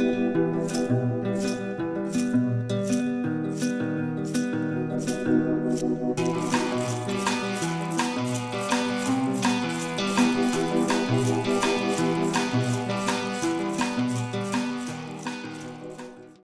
Música